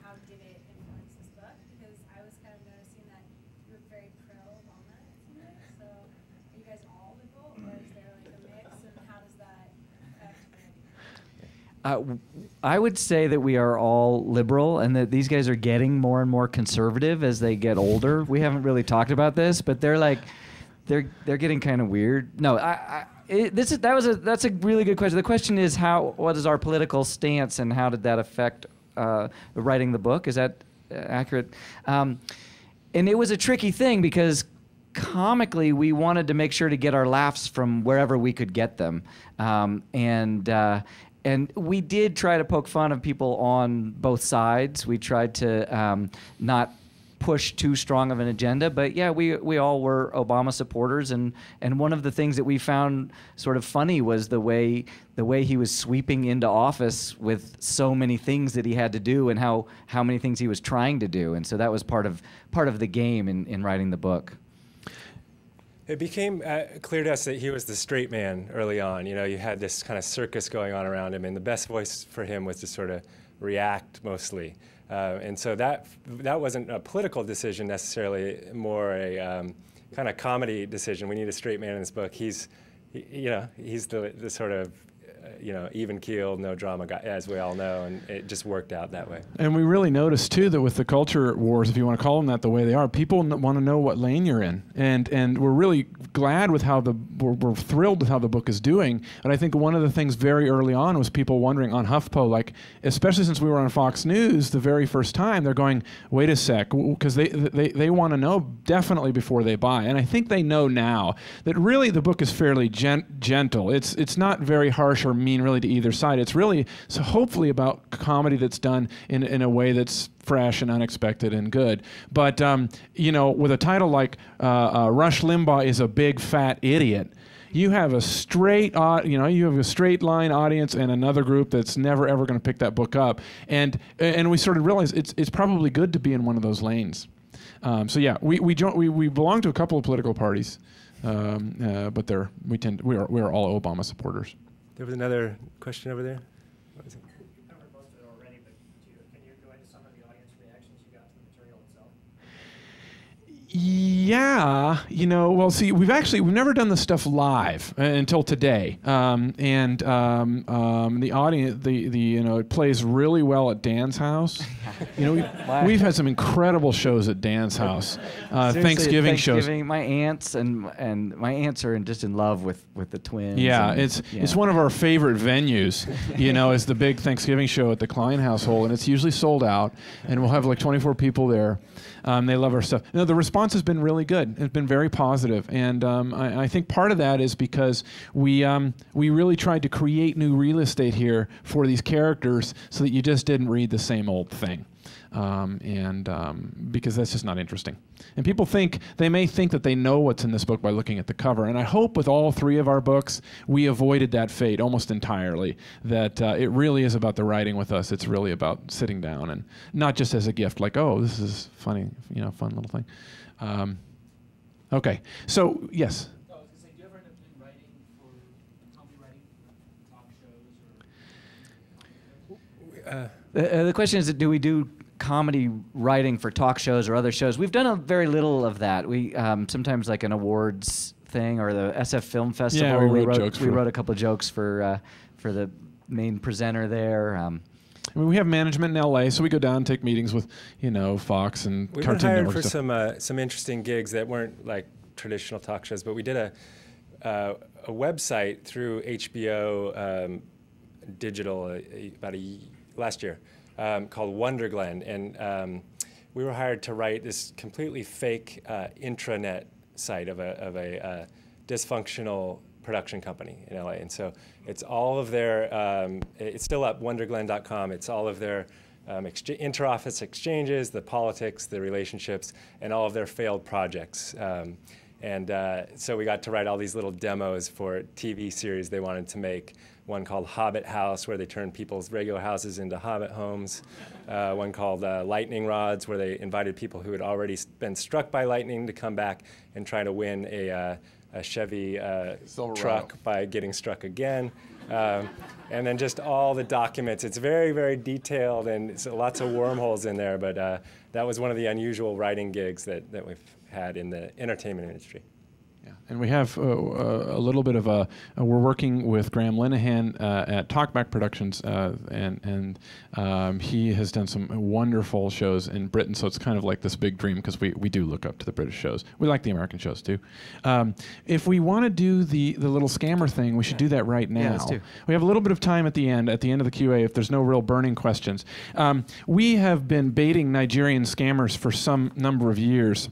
[SPEAKER 11] how did it influence this book? Because I was kind of noticing that you were very pro-Obama, it seemed like. So are you guys all liberal, or is there like a mix, and how does that affect
[SPEAKER 6] Uh, I would say that we are all liberal and that these guys are getting more and more conservative as they get older. We haven't really talked about this, but they're like, they're they're getting kind of weird. No, I, I it, this is that was a that's a really good question. The question is how what is our political stance and how did that affect uh, writing the book? Is that uh, accurate? Um, and it was a tricky thing because comically we wanted to make sure to get our laughs from wherever we could get them um, and uh, and we did try to poke fun of people on both sides. We tried to um, not push too strong of an agenda but yeah we we all were obama supporters. And and one of the things that we found sort of funny was the way the way he was sweeping into office with so many things that he had to do and how how many things he was trying to do. And so that was part of part of the game in in writing the book
[SPEAKER 2] It became uh, clear to us that he was the straight man early on. You know, you had this kind of circus going on around him, and the best voice for him was to sort of react mostly. Uh, and so that that wasn't a political decision necessarily, more a um, kind of comedy decision. We need a straight man in this book. He's, he, you know, he's the the sort of Uh, you know, even keeled, no drama guy, as we all know, and it just worked out that way.
[SPEAKER 3] And we really noticed too that with the culture wars, if you want to call them that, the way they are, people n- want to know what lane you're in, and and we're really glad with how the we're, we're thrilled with how the book is doing. And I think one of the things very early on was people wondering on HuffPo, like especially since we were on Fox News the very first time, they're going, wait a sec, because they they they want to know definitely before they buy, and I think they know now that really the book is fairly gent- gentle. It's it's not very harsh or mean really to either side. It's really so hopefully about comedy that's done in in a way that's fresh and unexpected and good. But um, you know, with a title like uh, uh, Rush Limbaugh is a big fat idiot. You have a straight, you know, you have a straight line audience and another group that's never ever going to pick that book up, and and we sort of realized it's it's probably good to be in one of those lanes. Um, so yeah, we we, we we belong to a couple of political parties, um, uh, but they're we tend we are we are all Obama supporters.
[SPEAKER 2] There was another question over there. What was it?
[SPEAKER 9] You covered most of it already, but do you, can you go into some of the audience reactions you got to the material itself?
[SPEAKER 3] Yeah, you know, well, see, we've actually we've never done this stuff live uh, until today, um, and um, um, the audience, the the you know, it plays really well at Dan's house. You know, we've, we've had some incredible shows at Dan's house, uh,
[SPEAKER 6] Seriously,
[SPEAKER 3] Thanksgiving, shows.
[SPEAKER 6] Thanksgiving, My aunts and and my aunts are in, just in love with with the twins.
[SPEAKER 3] Yeah,
[SPEAKER 6] and-
[SPEAKER 3] it's
[SPEAKER 6] yeah.
[SPEAKER 3] it's one of our favorite venues. You know, is the big Thanksgiving show at the Klein household, and it's usually sold out, and we'll have like 24 people there. Um, they love our stuff. Know, the response has been really good. It's been very positive, and um, I, I think part of that is because we um, we really tried to create new real estate here for these characters, so that you just didn't read the same old thing. Um, and um, because that's just not interesting. And people think they may think that they know what's in this book by looking at the cover. And I hope with all three of our books, we avoided that fate almost entirely. That uh, it really is about the writing with us. It's really about sitting down and not just as a gift, like oh, this is funny, you know, fun little thing. Um, okay, so yes.
[SPEAKER 9] No, I was gonna say, do you ever end up doing writing for comedy writing, for talk shows or?
[SPEAKER 2] Uh,
[SPEAKER 6] The, uh, the question is, do we do comedy writing for talk shows or other shows? We've done a very little of that. We um, sometimes like an awards thing or the SF Film Festival.
[SPEAKER 3] we wrote jokes
[SPEAKER 6] we wrote a couple of jokes for uh, for the main presenter there. Um,
[SPEAKER 3] I mean, we have management in LA, so we go down and take meetings with, you know, Fox and
[SPEAKER 2] We've
[SPEAKER 3] Cartoon
[SPEAKER 2] been hired
[SPEAKER 3] Network
[SPEAKER 2] for
[SPEAKER 3] stuff.
[SPEAKER 2] some uh, some interesting gigs that weren't like traditional talk shows, but we did a uh, a website through HBO um, Digital uh, about a y- last year um, called Wonderglen, and um, we were hired to write this completely fake uh, intranet site of a of a uh, dysfunctional production company in LA. And so it's all of their, um, it's still up, wonderglen.com. It's all of their um, interoffice exchanges, the politics, the relationships, and all of their failed projects. Um, and uh, so we got to write all these little demos for TV series they wanted to make. One called Hobbit House, where they turned people's regular houses into Hobbit homes. Uh, one called uh, Lightning Rods, where they invited people who had already been struck by lightning to come back and try to win a, uh, a Chevy uh, truck by getting struck again. Um, and then just all the documents. It's very, very detailed and it's lots of wormholes in there, but uh, that was one of the unusual writing gigs that, that we've had in the entertainment industry.
[SPEAKER 3] Yeah, And we have uh, uh, a little bit of a. Uh, we're working with Graham Linehan uh, at Talkback Productions, uh, and and um, he has done some wonderful shows in Britain. So it's kind of like this big dream because we, we do look up to the British shows. We like the American shows too. Um, if we want to do the the little scammer thing, we should do that right now.
[SPEAKER 6] Yeah, let's do.
[SPEAKER 3] We have a little bit of time at the end, at the end of the QA, if there's no real burning questions. Um, we have been baiting Nigerian scammers for some number of years.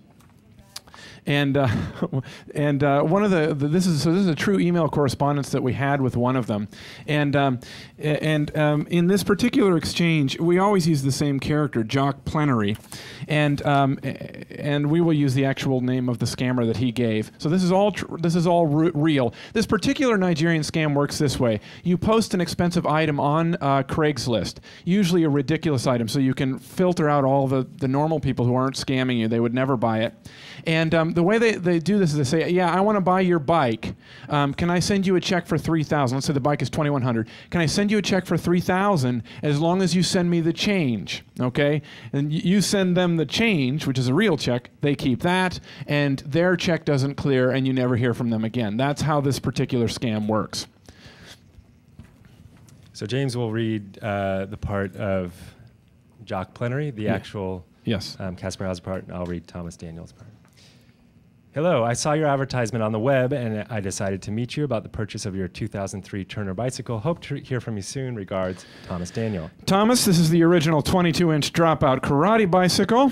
[SPEAKER 3] And uh, and uh, one of the, the this is so this is a true email correspondence that we had with one of them, and um, and um, in this particular exchange we always use the same character Jock Plenary, and um, and we will use the actual name of the scammer that he gave. So this is all this is all re- real. This particular Nigerian scam works this way: you post an expensive item on uh, Craigslist, usually a ridiculous item, so you can filter out all the the normal people who aren't scamming you. They would never buy it, And um, the way they, they do this is they say, "Yeah, I want to buy your bike. Um, can I send you a check for three thousand? Let's say the bike is twenty one hundred. Can I send you a check for three thousand as long as you send me the change? Okay, and y- you send them the change, which is a real check. They keep that, and their check doesn't clear, and you never hear from them again. That's how this particular scam works.
[SPEAKER 2] So James will read uh, the part of Jock Plenary, the
[SPEAKER 3] Yeah.
[SPEAKER 2] actual
[SPEAKER 3] Yes.
[SPEAKER 2] um, Kasper Hauser part, and I'll read Thomas Daniels' part. Hello, I saw your advertisement on the web and I decided to meet you about the purchase of your 2003 Turner bicycle. Hope to hear from you soon. Regards, Thomas Daniel.
[SPEAKER 3] Thomas, this is the original 22 inch dropout karate bicycle.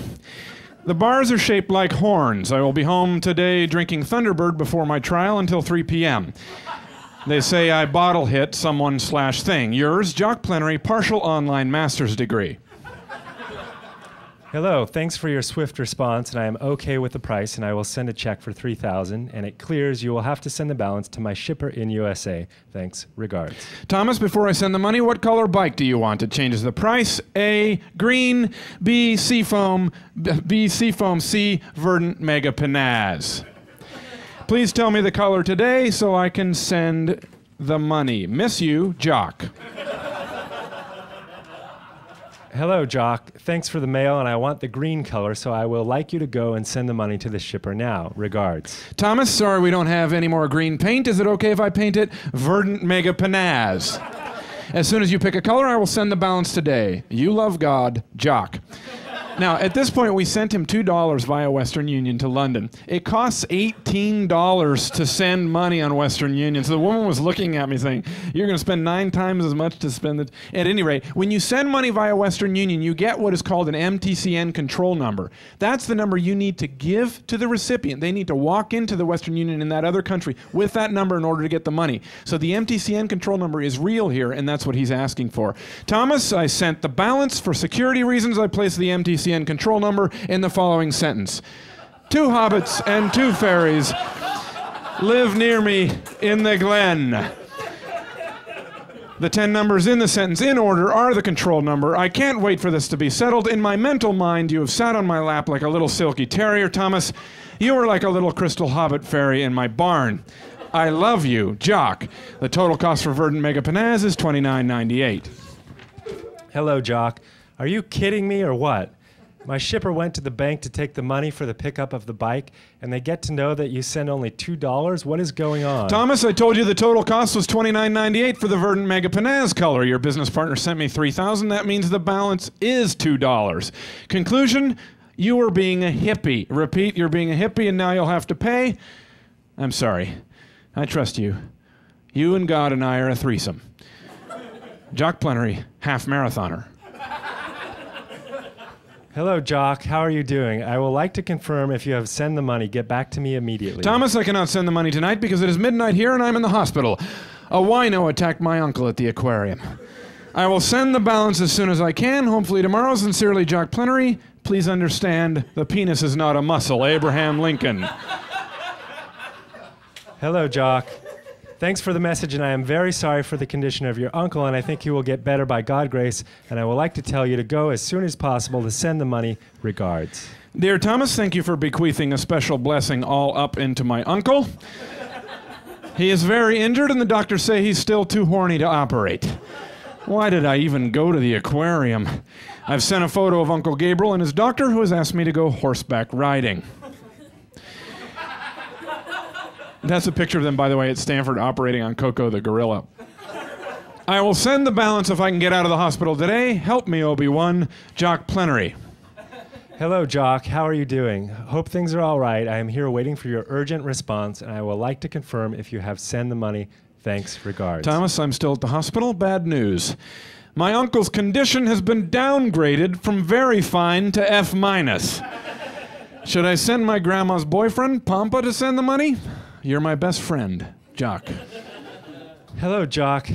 [SPEAKER 3] The bars are shaped like horns. I will be home today drinking Thunderbird before my trial until 3 p.m. They say I bottle hit someone slash thing. Yours, Jock Plenary, partial online master's degree.
[SPEAKER 2] Hello, thanks for your swift response, and I am okay with the price, and I will send a check for 3000 and it clears, you will have to send the balance to my shipper in USA. Thanks, regards.
[SPEAKER 3] Thomas, before I send the money, what color bike do you want? It changes the price. A, green. B, seafoam. B, seafoam. C, verdant mega panaz. Please tell me the color today so I can send the money. Miss you, Jock.
[SPEAKER 2] Hello, Jock. Thanks for the mail, and I want the green color, so I will like you to go and send the money to the shipper now. Regards.
[SPEAKER 3] Thomas, sorry we don't have any more green paint. Is it okay if I paint it verdant mega panaz? As soon as you pick a color, I will send the balance today. You love God, Jock. Now, at this point, we sent him $2 via Western Union to London. It costs $18 to send money on Western Union. So the woman was looking at me saying, You're going to spend nine times as much to spend it. At any rate, when you send money via Western Union, you get what is called an MTCN control number. That's the number you need to give to the recipient. They need to walk into the Western Union in that other country with that number in order to get the money. So the MTCN control number is real here, and that's what he's asking for. Thomas, I sent the balance. For security reasons, I placed the MTCN control number in the following sentence Two hobbits and two fairies live near me in the glen. The 10 numbers in the sentence in order are the control number. I can't wait for this to be settled. In my mental mind, you have sat on my lap like a little silky terrier, Thomas. You are like a little crystal hobbit fairy in my barn. I love you, Jock. The total cost for Verdant Mega Panaz is $29.98.
[SPEAKER 2] Hello, Jock. Are you kidding me or what? My shipper went to the bank to take the money for the pickup of the bike, and they get to know that you send only $2? What is going on?
[SPEAKER 3] Thomas, I told you the total cost was $29.98 for the Verdant Mega Panaz color. Your business partner sent me 3000 That means the balance is $2. Conclusion you are being a hippie. Repeat, you're being a hippie, and now you'll have to pay. I'm sorry. I trust you. You and God and I are a threesome. Jock Plenary, half marathoner.
[SPEAKER 2] Hello, Jock. How are you doing? I will like to confirm if you have sent the money. Get back to me immediately.
[SPEAKER 3] Thomas, I cannot send the money tonight because it is midnight here and I'm in the hospital. A wino attacked my uncle at the aquarium. I will send the balance as soon as I can, hopefully tomorrow. Sincerely, Jock Plenary. Please understand, the penis is not a muscle. Abraham Lincoln.
[SPEAKER 2] Hello, Jock. Thanks for the message, and I am very sorry for the condition of your uncle, and I think he will get better by God grace. And I would like to tell you to go as soon as possible to send the money. Regards.
[SPEAKER 3] Dear Thomas, thank you for bequeathing a special blessing all up into my uncle. He is very injured, and the doctors say he's still too horny to operate. Why did I even go to the aquarium? I've sent a photo of Uncle Gabriel and his doctor, who has asked me to go horseback riding. That's a picture of them, by the way, at Stanford operating on Coco the gorilla. I will send the balance if I can get out of the hospital today. Help me, Obi Wan. Jock Plenary.
[SPEAKER 2] Hello, Jock. How are you doing? Hope things are all right. I am here waiting for your urgent response, and I would like to confirm if you have sent the money. Thanks. Regards.
[SPEAKER 3] Thomas, I'm still at the hospital. Bad news. My uncle's condition has been downgraded from very fine to F minus. Should I send my grandma's boyfriend, Pampa, to send the money? You're my best friend, Jock.
[SPEAKER 2] Hello, Jock.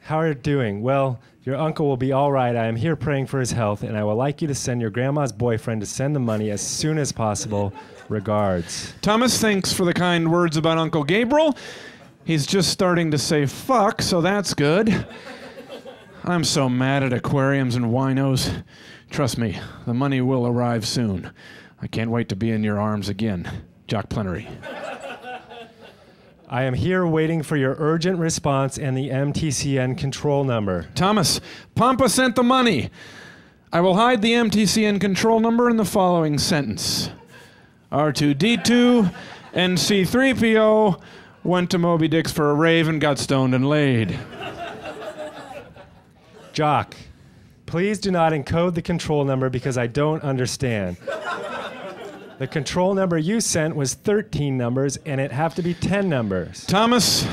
[SPEAKER 2] How are you doing? Well, your uncle will be all right. I am here praying for his health, and I would like you to send your grandma's boyfriend to send the money as soon as possible. Regards.
[SPEAKER 3] Thomas, thanks for the kind words about Uncle Gabriel. He's just starting to say fuck, so that's good. I'm so mad at aquariums and winos. Trust me, the money will arrive soon. I can't wait to be in your arms again. Jock Plenary.
[SPEAKER 2] I am here waiting for your urgent response and the MTCN control number.
[SPEAKER 3] Thomas, Pampa sent the money. I will hide the MTCN control number in the following sentence R2D2 and C3PO went to Moby Dick's for a rave and got stoned and laid.
[SPEAKER 2] Jock, please do not encode the control number because I don't understand. The control number you sent was 13 numbers and it have to be 10 numbers.
[SPEAKER 3] Thomas.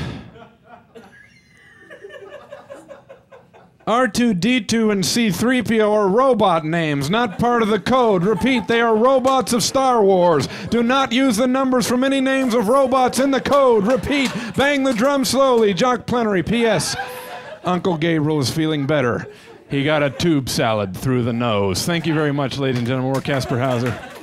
[SPEAKER 3] R2D2 and C3PO are robot names, not part of the code. Repeat, they are robots of Star Wars. Do not use the numbers from any names of robots in the code. Repeat, bang the drum slowly. Jock Plenary. P.S. Uncle Gabriel is feeling better. He got a tube salad through the nose. Thank you very much, ladies and gentlemen. We're Kasper Hauser.